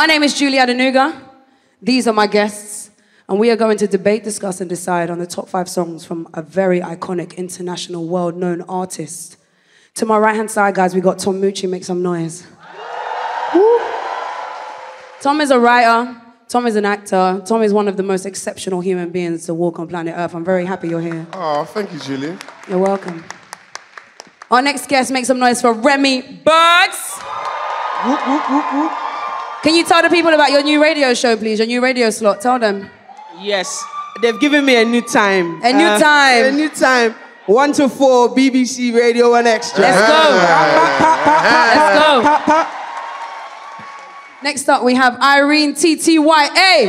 My name is Julie Adenuga. These are my guests, and we are going to debate, discuss, and decide on the top five songs from a very iconic, international, world known artist. To my right hand side, guys, we got Tom Moutchi. Make some noise. Woo. Tom is a writer. Tom is an actor. Tom is one of the most exceptional human beings to walk on planet Earth. I'm very happy you're here. Oh, thank you, Julia. You're welcome. Our next guest, make some noise for Remi Burgz. Whoop, whoop, whoop, whoop. Can you tell the people about your new radio show, please? Your new radio slot. Tell them. Yes, they've given me a new time. A new Uh, time. A new time. One to four, BBC Radio 1 Extra. Let's go. Let's go. Pop, pop. Next up, we have Irene TTYA.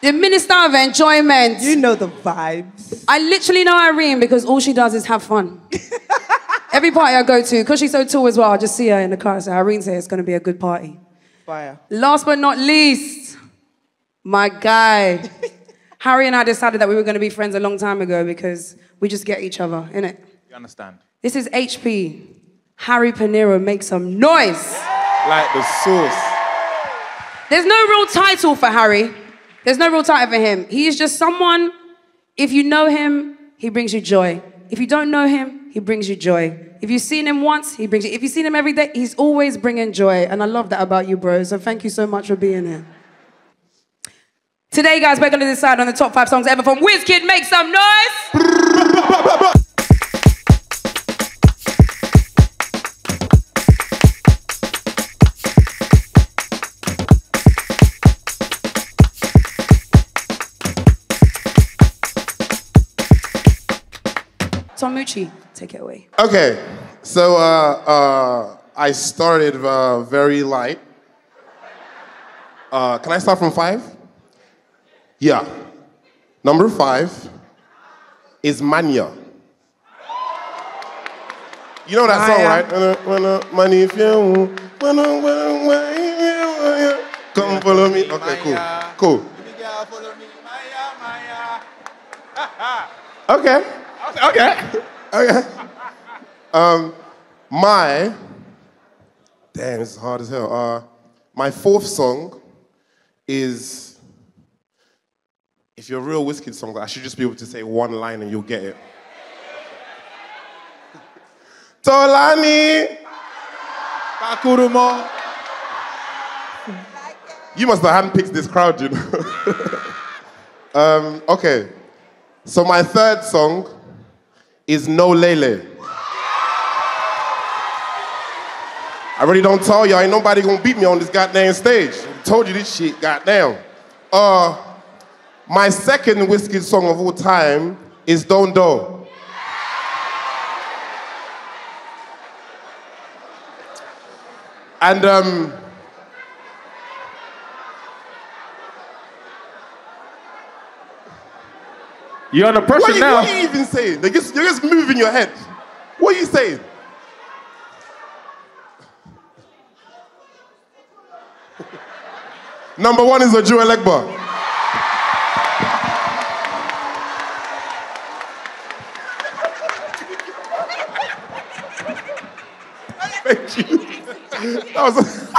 the Minister of Enjoyment. You know the vibes. I literally know Irene because all she does is have fun. Every party I go to, because she's so tall as well, I just see her in the car and say, Irene's here, it's going to be a good party. Fire. Last but not least, my guy. Harry and I decided that we were going to be friends a long time ago because we just get each other, innit? You understand? This is HP. Harry Pinero, make some noise. Like the sauce. There's no real title for Harry. There's no real title for him. He is just someone, if you know him, he brings you joy. If you don't know him, he brings you joy. If you've seen him once, he brings you. If you've seen him every day, he's always bringing joy. And I love that about you, bro. So thank you so much for being here. Today, guys, we're going to decide on the top five songs ever from WizKid. Make some noise. Tom Moutchi, take it away. Okay, so uh, uh, I started uh, very light. Uh, can I start from five? Yeah. Number five is Manya. You know that song, Maya. right? When, uh, when, uh, money if you when, when, when, come follow me. Okay, cool, cool. Okay. Okay. Okay. Um, my damn, this is hard as hell. Uh, my fourth song is if you're a real Wizkid song, I should just be able to say one line and you'll get it. Tolani. Pakurumo. You must have handpicked this crowd, you know. um, okay. So my third song is No Lele. I really don't tell y'all, ain't nobody gonna beat me on this goddamn stage. I told you this shit, goddamn. Uh, my second Wizkid song of all time is Don't Dull. And um, You're under pressure what, are you, now. what are you even saying? Like, just, you're just moving your head. What are you saying? Number one is Ojuelegba. Thank you. That was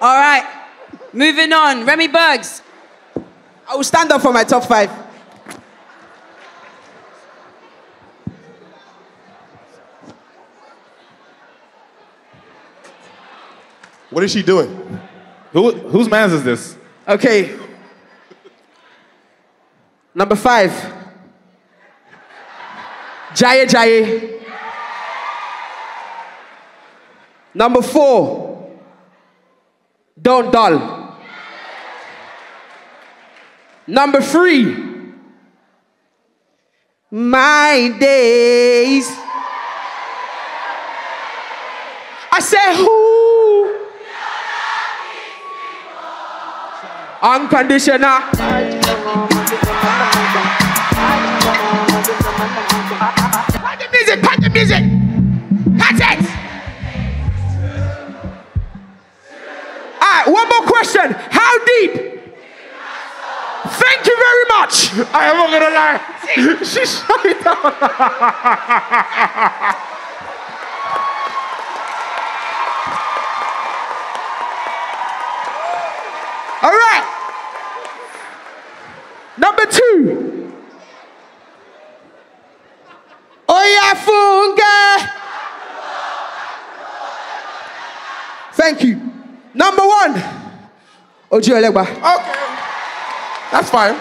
All right, moving on. Remi Burgz. I will stand up for my top five. What is she doing? Who, whose man's is this? Okay. Number five. Jaiye Jaiye. Number four. Don't Dull. Number three. My days. I said who? Unconditional. Cut the music, cut the music. Cut it. All right, one more question. How deep? Thank you very much. I am not gonna lie. she shut it down. Thank you. Number one, Ojuelegba. Okay. That's fine.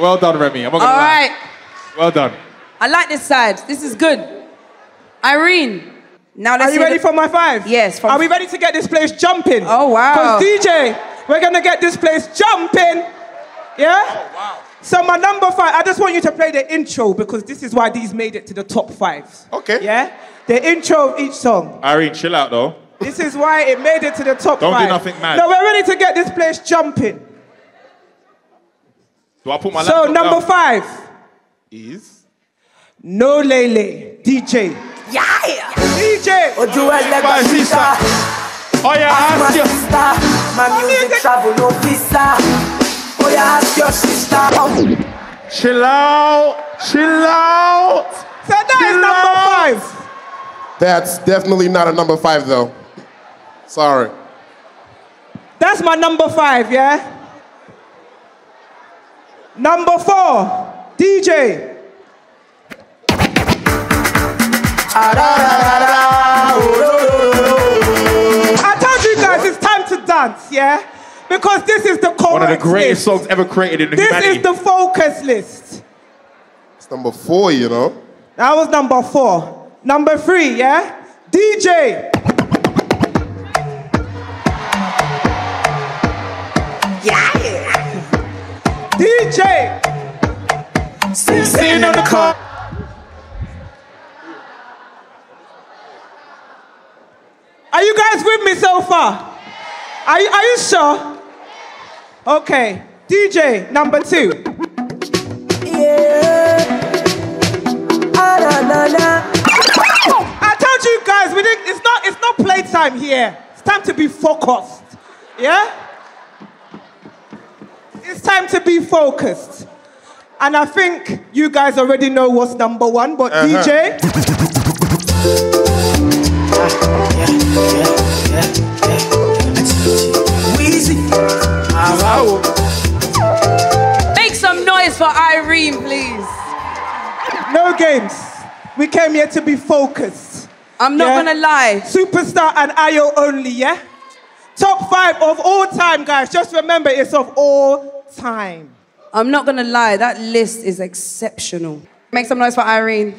Well done, Remi. I'm not All gonna lie. right. Well done. I like this side. This is good. Irene. Now let's Are you hear ready the- for my five? Yes, from- Are we ready to get this place jumping? Oh, wow. Because DJ, we're gonna get this place jumping. Yeah? Oh, wow. So my number five, I just want you to play the intro because this is why these made it to the top five. Okay. Yeah? The intro of each song. Irene, chill out though. This is why it made it to the top Don't do five. nothing mad. No, we're ready to get this place jumping. Do I put my So laptop number down? five, Is No Lele, DJ. Yeah. DJ. Ojú ẹlẹ́gbà Bye, sísá. sister. Oh yeah, My ask you. sister. My music music. travel no visa. Oh yeah, ask your sister. Chill out. Chill out. So that is Chill number out. five. That's definitely not a number five though. Sorry. That's my number five, yeah? Number four, DJ. I told you guys it's time to dance, yeah? Because this is the chorus One of the greatest list. songs ever created in This humanity. is the focus list. It's number four, you know. That was number four. Number three, yeah? DJ. Yeah. DJ. Sitting on the car. Are you guys with me so far? Are you, are you sure? Okay. DJ, number two. Yeah. Ah, na, na, na. I told you guys, we didn't, it's not it's not playtime here. It's time to be focused. Yeah? It's time to be focused. And I think you guys already know what's number one, but uh-huh. DJ, Wheezy. Make some noise for Irene, please. no games. We came here to be focused. I'm not Yeah. gonna lie. Superstar and IO only, yeah? Top five of all time, guys. Just remember it's of all time. I'm not gonna lie. That list is exceptional. Make some noise for Irene.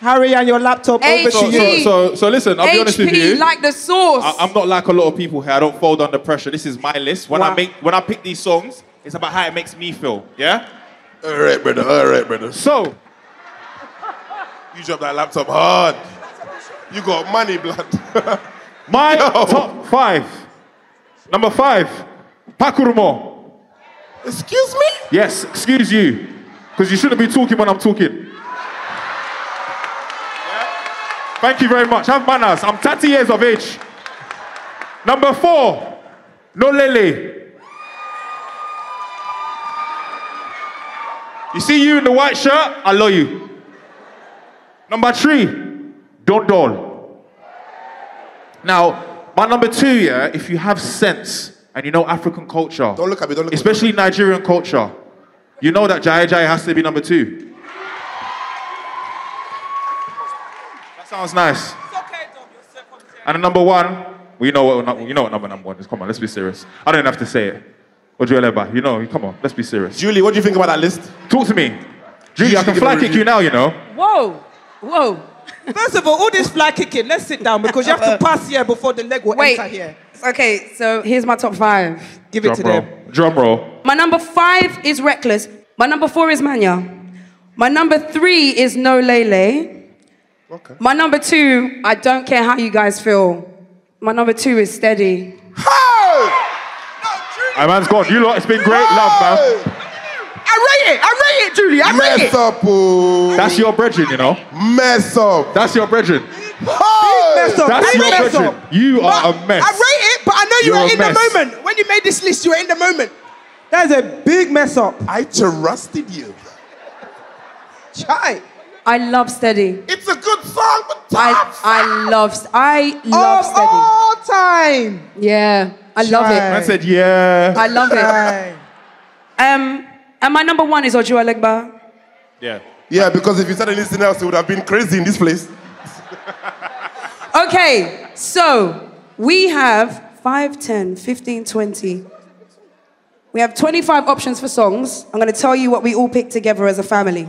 Harry and your laptop over So, to you. So, so, so listen, I'll be honest with you. like the sauce. I, I'm not like a lot of people here. I don't fold under pressure. This is my list. When Wow. I make, when I pick these songs, it's about how it makes me feel. Yeah. All right, brother. All right, brother. So, You dropped that laptop hard. You got money, blood. my Yo. top five. Number five, Pakurumo. Excuse me? Yes, excuse you, because you shouldn't be talking when I'm talking. Thank you very much. Have manners. I'm 30 years of age. Number four, No Lele. You see you in the white shirt? I love you. Number three, Don't Dull. Now, my number two, yeah, if you have sense and you know African culture, Don't look at me, don't look at me. especially Nigerian culture, you know that Jaiye Jaiye has to be number two. That sounds nice. And number one, we know what nu- you know what number number one is. Come on, let's be serious. I don't have to say it. Ojuelegba, you about? You know, come on, let's be serious. Julie, what do you think about that list? Talk to me. Julie, I can give fly kick you now, you know. Whoa, whoa. First of all, all this fly kicking, let's sit down because you have to uh, pass here before the leg will Wait. enter here. Okay, so here's my top five. Give it to roll. them. Drum roll. My number five is Reckless. My number four is Manya. My number three is No Lele. Okay. My number two, I don't care how you guys feel. My number two is Steady. My man's gone. You lot, it's been great love, man. I rate it. I rate it, Julie. I rate it! Mess it. up, oh. That's your brethren, you know. Mess up. That's your brethren. Hey! Mess up. That's Big your mess brethren. up. You are But a mess. I rate it, but I know you You're were in mess. the moment. When you made this list, you were in the moment. That's a big mess up. I trusted you. Chai. I love Steady. It's a good song, but I, tough. I love, I love of Steady. all time. Yeah, I love it. I said, yeah. I love it. Um, and my number one is Ojuelegba. Yeah. Yeah, because if you said anything else, it would have been crazy in this place. Okay, so we have 5, 10, 15, 20. We have 25 options for songs. I'm going to tell you what we all picked together as a family.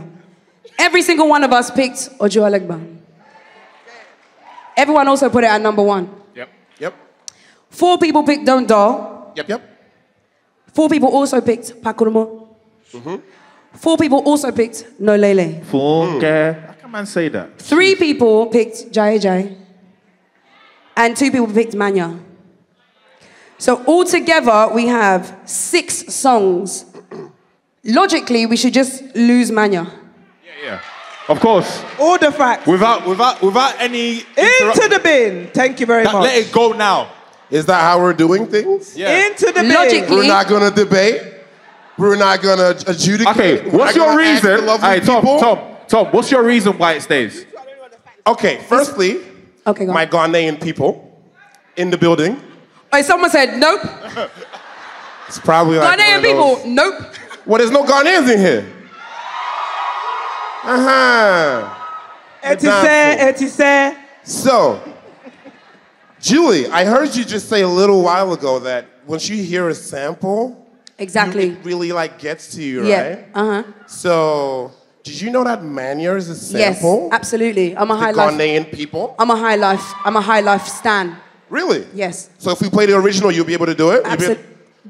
Every single one of us picked Ojuelegba. Everyone also put it at number one. Yep. Yep. Four people picked Don't Dull. Yep, yep. Four people also picked Pakurumo. Four people also picked No Lele. Hmm. Funke. How can man say that? Three people picked Jai Jai. And two people picked Manya. So altogether, we have six songs. Logically, we should just lose Manya. Yeah. Yeah. Of course. All the facts. Without, without, without any. interrupt- Into the bin. Thank you very That- much. let it go now. Is that how we're doing things? Yeah. Into the bin. Logically- We're not gonna debate. We're not gonna adjudicate. Okay, what's your gonna ask the reason? lovely Hey, Tom, people. Tom, Tom, what's your reason why it stays? Okay, firstly, Okay, go my Ghanaian people in the building. Oh, someone said nope. It's probably like one Ghanaian of people, those- nope. Well, there's no Ghanaians in here. Uh huh. Etise, Etise. So, Julie, I heard you just say a little while ago that once you hear a sample, Exactly. it really like gets to you, Yeah. right? Uh huh. So, did you know that Manya is a sample? Yes, absolutely. I'm a The high life. Ghanaian people. I'm a high life. I'm a high life stan. Really? Yes. So if we play the original, you'll be able to do it. Absolutely.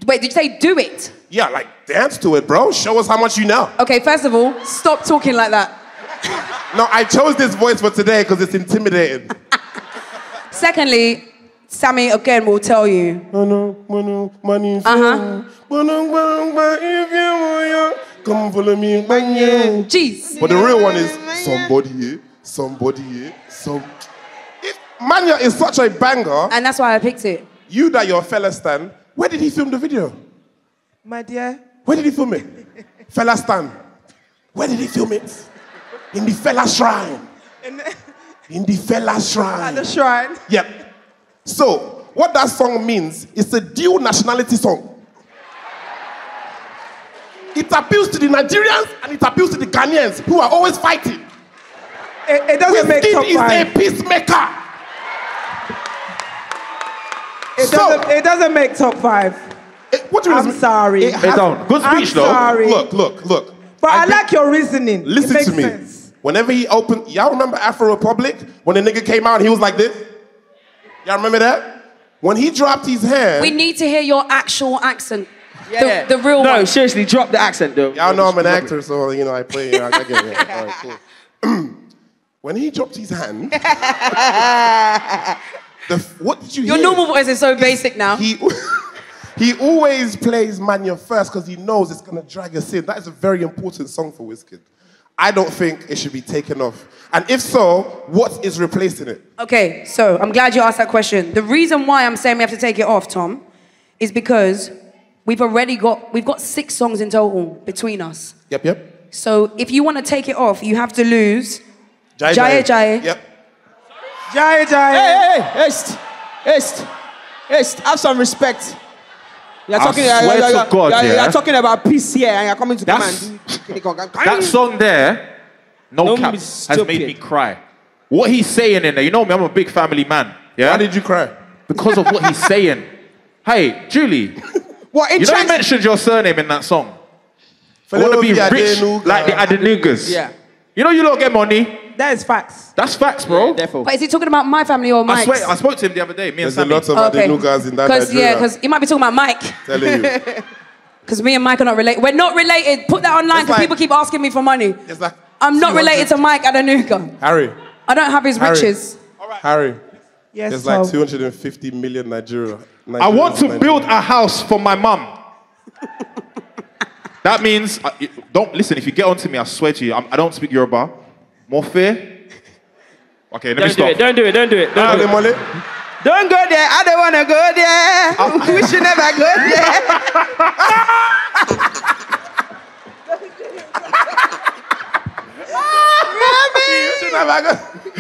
Wait, did you say do it? yeah, like dance to it, bro. Show us how much you know. Okay, first of all, stop talking like that. No, I chose this voice for today because it's intimidating. Secondly, Sammy again will tell you. Uh-huh. Come follow me. Jeez. But the real one is somebody here, somebody here, some. It, Manya is such a banger. And that's why I picked it. You that your Fela Stan, where did he film the video? My dear. Where did he film it? Fela Stan. Where did he film it? In the Fela shrine. In In the Fela at shrine. the shrine. Yep. So, what that song means, is a dual nationality song. It appeals to the Nigerians and it appeals to the Ghanaians who are always fighting. It, it doesn't make Wizkid top is a five. peacemaker. It So- doesn't, it doesn't make top five. It- what do you I'm mean? sorry. It Hey, has- Tom, good I'm speech though. sorry. Look, look, look. But I, think- like your reasoning. Listen it makes to me. sense. Whenever he opened, y'all remember Afro Republik? When the nigga came out, he was like this. Y'all remember that? When he dropped his hand, We need to hear your actual accent. Yeah. The, the real No, one. seriously, drop the accent though. y'all know I'm an actor, so you know I play. I get it. All right, cool. when he dropped his hand, the, what did you Your hear? normal voice is so basic now. He he always plays Manya first because he knows it's gonna drag us in. That is a very important song for Wizkid. I don't think it should be taken off. And if so, what is replacing it? Okay, so I'm glad you asked that question. The reason why I'm saying we have to take it off, Tom, is because we've already got we've got six songs in total between us. Yep, yep. So if you want to take it off, you have to lose Jai Jaya Jaya. Yep. Jai Jai. Hey, hey, hey, est, est, est, have some respect. You're I talking, swear you're, you're, to God, you're, yeah. you're talking about peace here and you're coming to come That's- and. That song there, no Don't cap, be has stupid. made me cry. What he's saying in there, you know me, I'm a big family man. Yeah? Why did you cry? because of what he's saying. Hey, Julie, What, it you know he trans- mentioned your surname in that song. I want to be rich like the Adenugas. Yeah. You know you don't get money. That is facts. That's facts, bro. Therefore. But is he talking about my family or I Mike's? swear, I spoke to him the other day. Me and There's a Sammy. lot of okay. Adenugas in that Cause, Nigeria. yeah, because he might be talking about Mike. telling you. Because me and Mike are not related. We're not related. Put that online It's because like- people keep asking me for money. It's like I'm not 200 related to Mike Adenuga. Harry. I don't have his Harry. riches. Harry. Yes, There's like 250 million Nigeria. I want to Nigerians, build a house for my mum. that means, uh, don't listen, if you get onto me, I swear to you, I'm, I don't speak Yoruba. More fear? Okay, let me Don't do stop. it, don't do it, don't do it. Ah, don't, do Mole, it. mole. don't go there, I don't want to go there. Ah. we should never go there.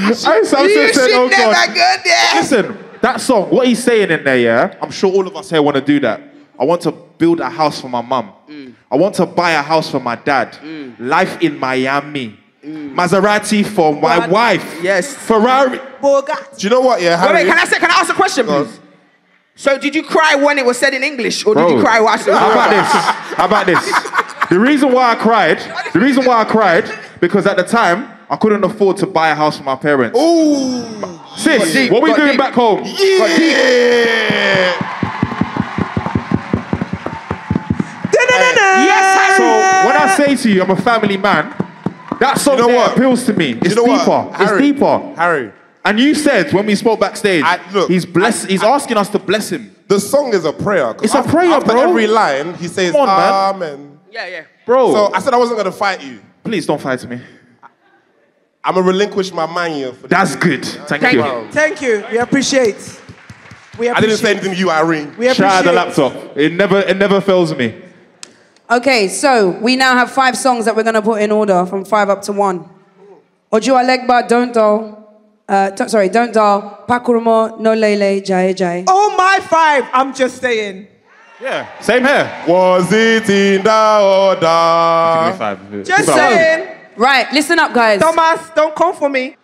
I Samson you said, should oh never God. go there. Listen, that song, what he's saying in there, yeah, I'm sure all of us here want to do that. I want to build a house for my mum. Mm. I want to buy a house for my dad. Mm. Life in Miami. Mm. Maserati for my wife. Yes. Ferrari. Bogart. Do you know what? Yeah, Wait, Harry. wait, can I say? Can I ask a question, please? So, did you cry when it was said in English, or did you cry was How about this? How about this? The reason why I cried, the reason why I cried, because at the time I couldn't afford to buy a house for my parents. Ooh. Sis, deep, what we doing deep. back home? Yeah. Yes, So when I say to you, I'm a family man. That song You know there what? appeals to me. It's you know deeper. what? It's Harry, deeper. Harry, And you said when we spoke backstage, I- look, he's bless. he's asking us to bless him, the song is a prayer. It's a after- prayer, after bro. every line, he says, Come on, man. Amen. Yeah, yeah. bro. So I said I wasn't going to fight you. please don't fight me. I'm going to relinquish my Manya for this. That's good. Thank, Thank you. you. Thank you. We appreciate. We appreciate. I didn't say anything to you, Irene. We Shout out the laptop. It never, it never fails me. Okay, so we now have five songs that we're going to put in order from five up to one. Oju Alegba, Don't Dull. Uh, don't- sorry, Don't Dull. Pakurumo, No Lele, Jai Jai. Oh my five. I'm just saying. Yeah. Same here. Was it in the order? Just saying. Right, listen up, guys. Thomas, don't come for me.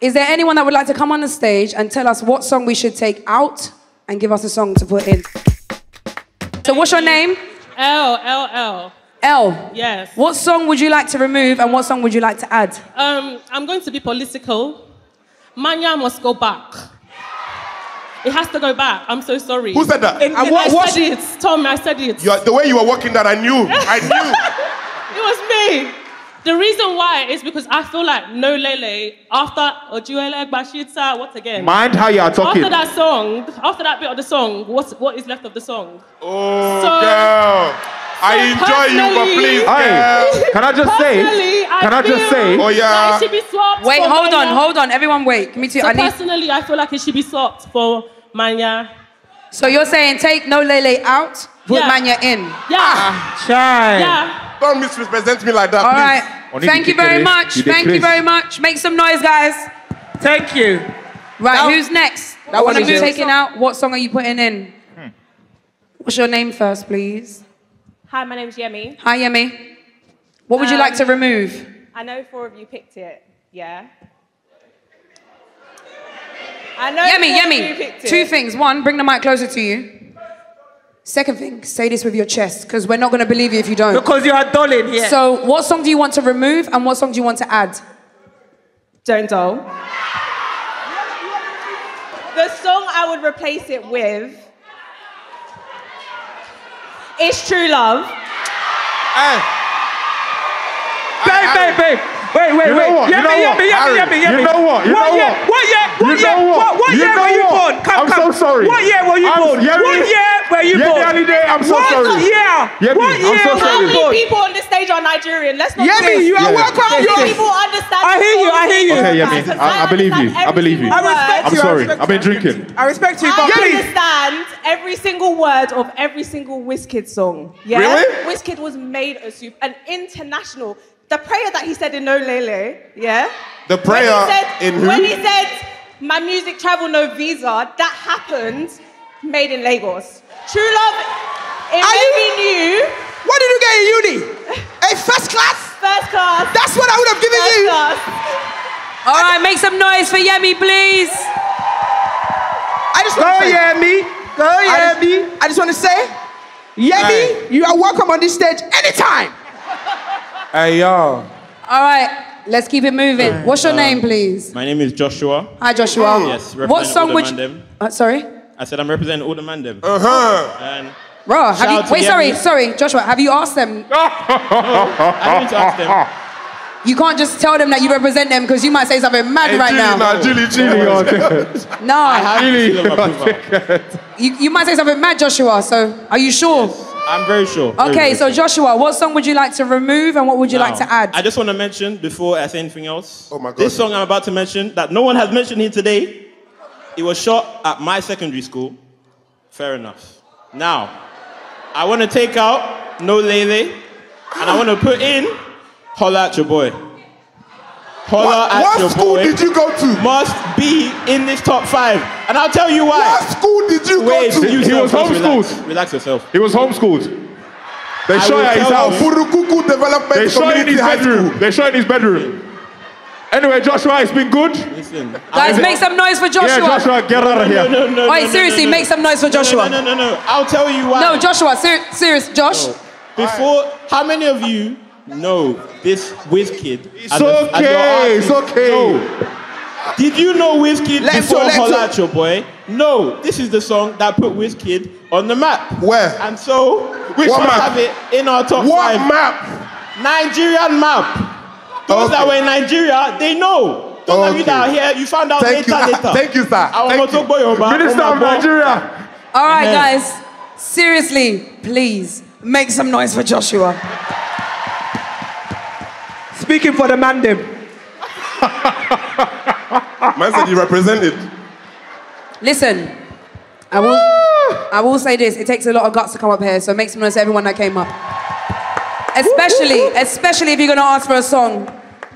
Is there anyone that would like to come on the stage and tell us what song we should take out and give us a song to put in? So, what's your name? L L L. L. Yes. What song would you like to remove and what song would you like to add? Um, I'm going to be political. Manya must go back. It has to go back. I'm so sorry. Who said that? And And what- I what's- said it. Tom, I said it. You are- the way you were walking that, I knew. I knew. It was me. The reason why is because I feel like No Lele, after Ojuele Bashita, what again? Mind how you are talking. After that song, after that bit of the song, what's, what is left of the song? Oh, So- girl. I enjoy you, but please, girl. can I just say? I Can I just say? Oh, yeah. that it should be swapped Wait, for hold on, hold on. Everyone, wait. Give me two. So I need. personally, I feel like it should be swapped for Manya. So you're saying take No Lele out, put Yeah. Manya in. Yeah, Chai. yeah. Don't misrepresent me like that, All please. right. Only Thank you very much. Thank you very much. Make some noise, guys. Thank you. Right, That- who's next? that what one are is you yours. taking out? What song are you putting in? What's your name first, please? Hi, my name's Yemi. Hi, Yemi. What would you like to um, remove? I know four of you picked it. Yeah. I know. Yemi, four of you Yemi. picked Two things. One, bring the mic closer to you. Second thing, say this with your chest, because we're not going to believe you if you don't. Because you are dull in here. So, what song do you want to remove and what song do you want to add? Don't Dull. The song I would replace it with is True Love. Hey. babe, babe, babe. Wait, wait, You know wait. what? You Yummy, know what? yummy, yummy, Harry, yummy, you yummy. know what? You what know year? what? What year? What You year? know what? What, what You year know were you what? born? Come, I'm come. so sorry. What year were you I'm- born? Yemi- what year were you Yemi born? Alade, I'm so what sorry. year? Yemi, what year? I'm year so were How sorry. you many born? people on the stage are Nigerian? Let's not. Yemi, do you are Yeah. welcome. How many Yo. people understand? I hear you, I hear you. Okay, Yemi, Because I- I believe you, understand I believe you. every I respect single I'm you. I sorry. respect I've been you. drinking. I respect you, I but please. understand every single word of every single Wizkid song. Yeah? Really? Wizkid was made a super, an international. The prayer that he said in No Lele, yeah? The prayer when he said, in who? When he said, my music travel no visa, that happened made in Lagos. True love, it Are made you- me new, What did you get in uni? A first class? first class, That's what I would have given first you. class. All right, make some noise for Yemi, please. I just Go, want to say, Yemi. Go, I Yemi. just, I just want to say, Yemi, you are welcome on this stage anytime. Hey, y'all. All right, let's keep it moving. What's your name, please? My name is Joshua. Hi, Joshua. Yes, What song would you... man them. Uh, sorry? I said I'm representing all the man them. Uh huh. And Bro, have you... out to Wait, sorry, Yemi. sorry, Joshua, have you asked them? I need to ask them. You can't just tell them that you represent them because you might say something mad right now. Nah, Jilly, Jilly. No, I have seal of approval. you, you might say something mad, Joshua. So, are you sure? I'm very sure. very, Okay, very so sure. Joshua, what song would you like to remove and what would you like to add? I just want to mention before I say anything else. Oh my God. This song I'm about to mention that no one has mentioned here today. It was shot at my secondary school. Fair enough. Now, I want to take out No Lele and I want to put in Holla at your boy. Holla What, at what your school boy did you go to? must be in this top five. And I'll tell you why. What school did you Wait, go to? you He was yourself, just relax. homeschooled. Relax yourself. He was homeschooled. They I shot at his house. you- Furukuku Development They shot in his bedroom. School. They shot in his bedroom. Anyway, Joshua, it's been good. Listen. Guys, make some noise for Joshua. Yeah, Joshua, get out of here. No, no, no, Wait, no, no, seriously, no, no. make some noise for Joshua. No, no, no, no. I'll tell you why. No, Joshua, ser- serious, Josh. Before, how many of you know this Wizkid? It's okay, it's okay. No. Did you know Wizkid Let's before go, let's Holla go. at Your Boy? No. This is the song that put Wizkid on the map. Where? And so, we map? have it in our top What five. map? Nigerian map. Those that were in Nigeria, they know. Those of you Okay. that are here, you found out Thank later, you. later. Thank you, sir. Àwọn Thank ọmọ tó you. gbọ́ Yorùbá, Minister ó of máa. Nigeria. All right, guys, seriously, please make some noise for Joshua. Speaking for the man them. Man said you represented. Listen, I will, I will say this: it takes a lot of guts to come up here, so make some noise to everyone that came up. Especially, especially if you're gonna ask for a song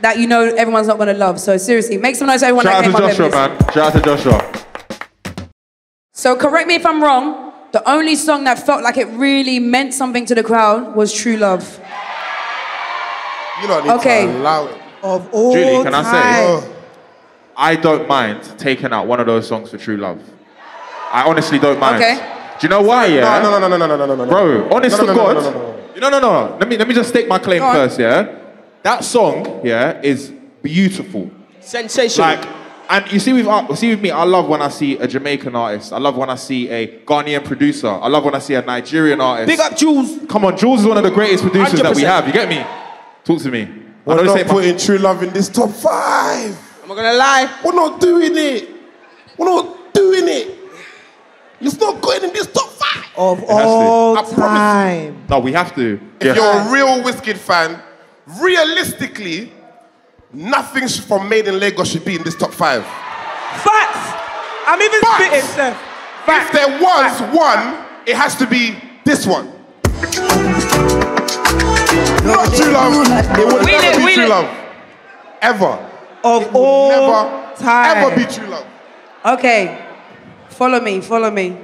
that you know everyone's not gonna love. So seriously, make some noise to everyone Shout out that to came Joshua, up here. man. Shout out to Joshua. So correct me if I'm wrong. The only song that felt like it really meant something to the crowd was "True Love." You don't need okay. to allow it. Of all Julie, can time. I say? I don't mind taking out one of those songs for True Love. I honestly don't mind. Okay. Do you know why? Yeah. No, no, no, no, no, no, no, no. Bro, honest no, no, to God. No, no, no, no, no. no, no. Let me let me just state my claim first. Yeah. That song, yeah, is beautiful. Sensational. Like, and you see with uh, see with me, I love when I see a Jamaican artist. I love when I see a Ghanaian producer. I love when I see a Nigerian artist. Big up Juls. Come on, Juls is one of the greatest producers 100%. that we have. You get me? Talk to me. I We're know this not ain't my- putting true love in this top five. I'm not gonna lie. We're not doing it. We're not doing it. It's not going in this top five. Of has to. all I promise. time. No, we have to. If Yeah. you're a real Wizkid fan, realistically, nothing from Made in Lagos should be in this top five. Facts. I'm even Facts. spitting, Facts. If there was one, it has to be this one. Not true love. It will Wheel never it, be true it. love. Ever. Of all Never, time. ever be true love. Okay, follow me, follow me.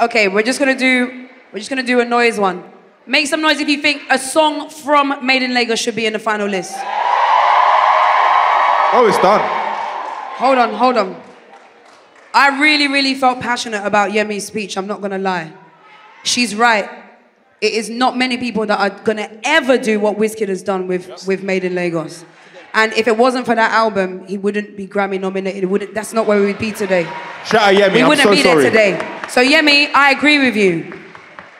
Okay, we're just gonna do we're just gonna do a noise one. Make some noise if you think a song from Made in Lagos should be in the final list. Oh, it's done. Hold on, hold on. I really, really felt passionate about Yemi's speech. I'm not gonna lie. She's right. It is not many people that are gonna ever do what Wizkid has done with, with Made in Lagos. And if it wasn't for that album, he wouldn't be Grammy nominated. It wouldn't, that's not where we would be today. Shout out Yemi. we I'm wouldn't so be sorry. there today. So Yemi, I agree with you.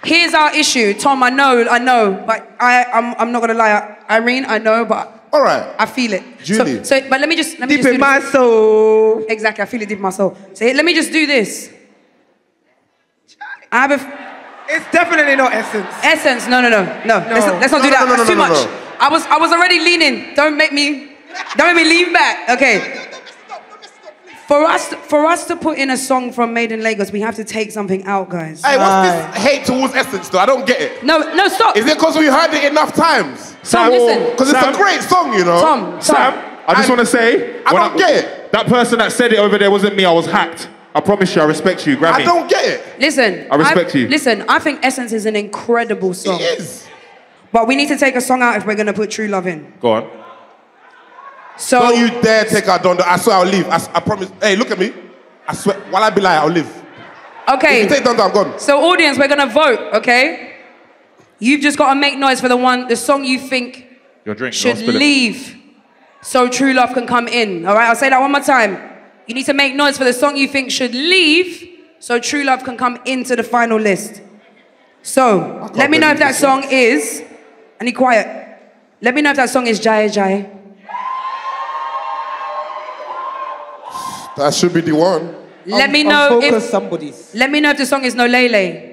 Here's our issue, Tom. I know, I know, but I, I'm, I'm not gonna lie. Irene, I know, but All right. I feel it. Julie. So, so but let me just let me Deep just do in my this. soul. Exactly, I feel it deep in my soul. So let me just do this. I have a f- It's definitely not essence. essence. No, no, no, no. Let's, let's not No, do that. no, no, That's too no, no, much. no. I was I was already leaning. Don't make me don't make me lean back. Okay. For us for us to put in a song from Made in Lagos, we have to take something out, guys. Hey, what's this hate towards Essence though? I don't get it. No, no, stop. Is it because we heard it enough times? Tom, listen. Oh, because it's a great song, you know. Tom, Tom. Sam, I just want to say, I when don't get it. That person that said it over there wasn't me. I was hacked. I promise you. I respect you. Grammy. I don't get it. Listen. I respect you. Listen, I think Essence is an incredible song. It is. But we need to take a song out if we're gonna put True Love in. Go on. So Don't you dare take out Dondo. I swear I'll leave. I promise. Hey, look at me. I swear. While I be like, I'll leave. If Okay. you take Dondo, I'm gone. So, audience, we're gonna vote, okay? You've just got to make noise for the one, the song you think Your drink. should don't spill it. leave, so true love can come in. All right, I'll say that one more time. You need to make noise for the song you think should leave, so true love can come into the final list. So, let me know if that this song is. Any quiet. Let me know if that song is Jai Jai. That should be the one. Let me Un- know unfocus if. somebody's. Let me know if the song is No Lele.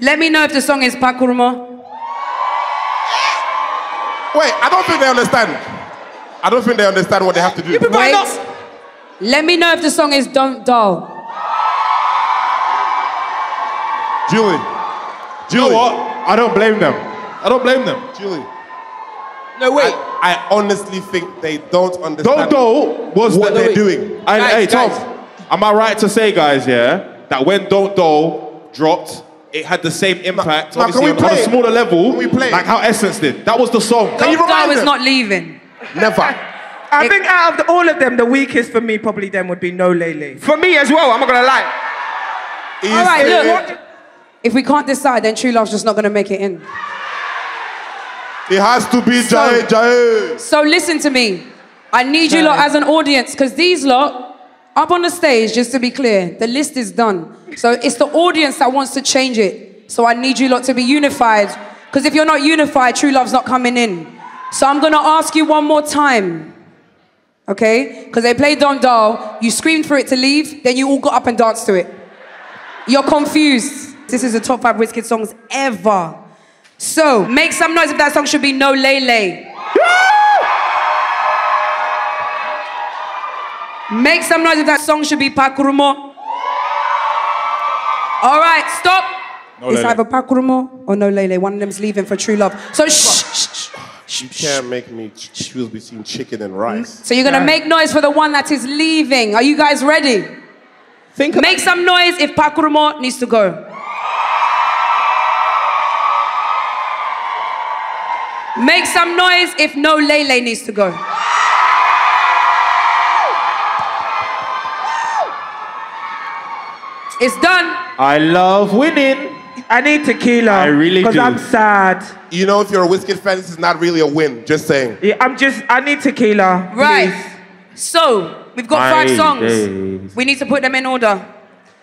Let me know if the song is Pakurumo. Wait, I don't think they understand. I don't think they understand what they have to do. Wait. Let me know if the song is Don't Dull. Julie. Do you know what? I don't blame them. I don't blame them. Julie. No, wait. I, I honestly think they don't understand Don't Dull was what they're doing. And Guys, hey, Tom, guys. am I right to say, guys? Yeah, that when Don't Dull dropped, it had the same impact, Ma- Ma, obviously can we on, on play a it? smaller level, Can we play it? like how Essence did. That was the song. Can you Don't remind Go is them? not leaving. Never. I think out of the, all of them, the weakest for me probably then would be No Lele. For me as well, I'm not gonna lie. He's All right, saying- look. If we can't decide, then True Love's just not gonna make it in. It has to be So- Jai Jai. So listen to me. I need you lot as an audience, because these lot, up on the stage, just to be clear, the list is done. So it's the audience that wants to change it. So I need you lot to be unified. Because if you're not unified, true love's not coming in. So I'm gonna ask you one more time. Okay? Because they played Don't Dull, you screamed for it to leave, then you all got up and danced to it. You're confused. This is the top five Wizkid songs ever. So make some noise if that song should be No Lele. Make some noise if that song should be Pakurumo. All right, stop. No it's Lele. either Pakurumo or No Lele. One of them's leaving for True Love. So shh. You can't make me ch- choose between chicken and rice. So you're gonna make noise for the one that is leaving. Are you guys ready? Think Make some noise if Pakurumo needs to go. Make some noise if No Lele needs to go. It's done. I love winning. I need tequila. I really Because. I'm sad. You know, if you're a Wizkid fan, this is not really a win. Just saying. Yeah, I'm just, I need tequila. Right. please. So we've got five songs. days. We need to put them in order.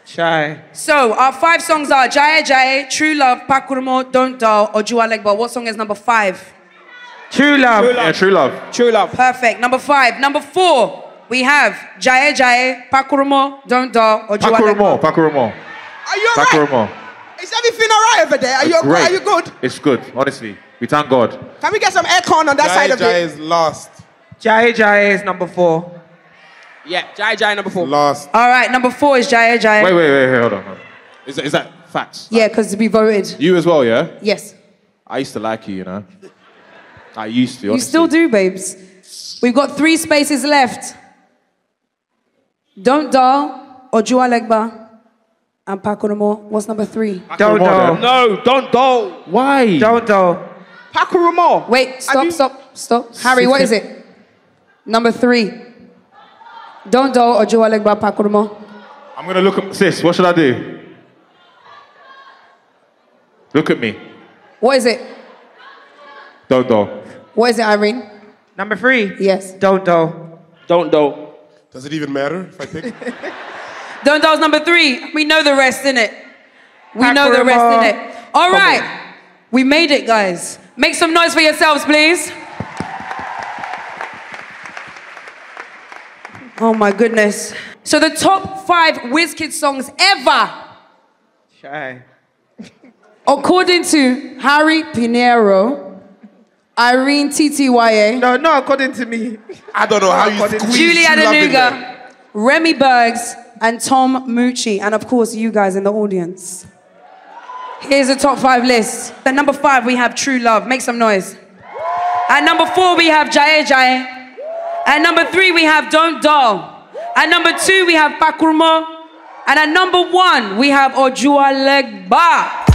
Shy. So our five songs are Jaiye Jaiye, True Love, Pakurumo, Don't Dull, or Jua Legba. What song is number five? True love. Yeah, true love. True love. Perfect. Number five. Number four, we have Jaiye Jaiye, Pakurumo, Don't Dull, or Jua Pakurumo, Legba. Pakurumo, Are you alright? Pakurumo. Is everything alright over there? Are you, Great. are you good? It's good, honestly. We thank God. Can we get some aircon on that Jai side of it? Jai is lost. Jai Jai is number four. Yeah, Jai Jai number four. Lost. All right. Number four is Jaiye Jaiye. Wait, wait, wait, wait hold on. hold on. Is that, is that facts? Yeah, because we voted. You as well, yeah? Yes. I used to like you, you know? I used to. You still do, babes. We've got three spaces left. Don't Dull, or Jua Legba, and Pakurumo. What's number three? Don't Pakurumo, do. No, don't do. Why? Don't do. Pakurumo. Wait, stop, you- stop, stop. Harry, what is it? Number three. Don't do or Jua Legba Pakurumo. I'm gonna look at sis. What should I do? Look at me. What is it? Don't do. What is it, Irene? Number three. Yes. Don't do. Don't do. Does it even matter if I pick? Don't do's number three. We know the rest in it. We know the rest Pakurumo. in it. All right. We made it, guys. Make some noise for yourselves, please. Oh my goodness. So the top five WizKid songs ever, Shy. according to Harry Pinero, Irene TTYA, No, no, according to me. I don't know how you According to squeeze Julie True Love in Remi Burgz, and Tom Moutchi, and of course you guys in the audience. Here's the top five list. At number five, we have True Love. Make some noise. At number four, we have Jaiye Jaiye. At number three, we have Don't Dull. At number two, we have Pakurumo. And at number one, we have Ojuelegba.